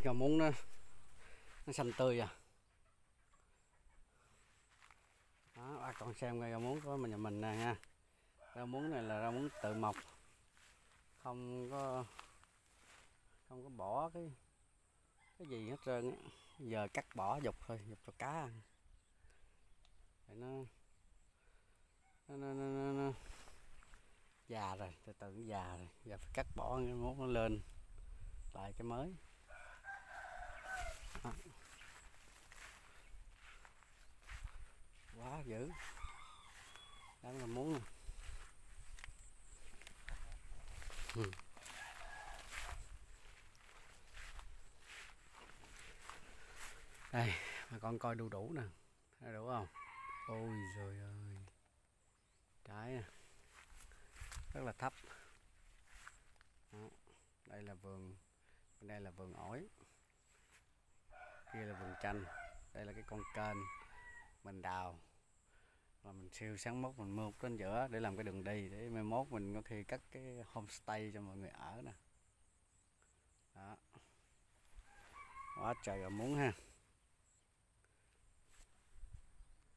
đây rau muống nó nó xanh tươi à. Đó bà con xem coi rau muống của mình nhà mình nè nha. Rau muống này là rau muống tự mọc. Không có không có bỏ cái cái gì hết trơn á. Giờ cắt bỏ dục thôi dục cho cá ăn. Để nó nó, nó, nó, nó, nó già rồi từ từ nó già rồi. Giờ phải cắt bỏ cái mốt nó lên lại cái mới Đó. quá dữ. Đó là muốn. Ừ. đây mà con coi đu đủ nè. Thấy đủ không? Ôi trời ơi. Trái nè. Rất là thấp. Đó. đây là vườn bên đây là vườn ổi. Kia là vườn chanh. Đây là cái con kênh mình đào là mình siêu sáng mốt, mình mượt trên giữa để làm cái đường đi, để mai mốt mình có khi cắt cái homestay cho mọi người ở nè. Đó. Quá trời là muốn ha.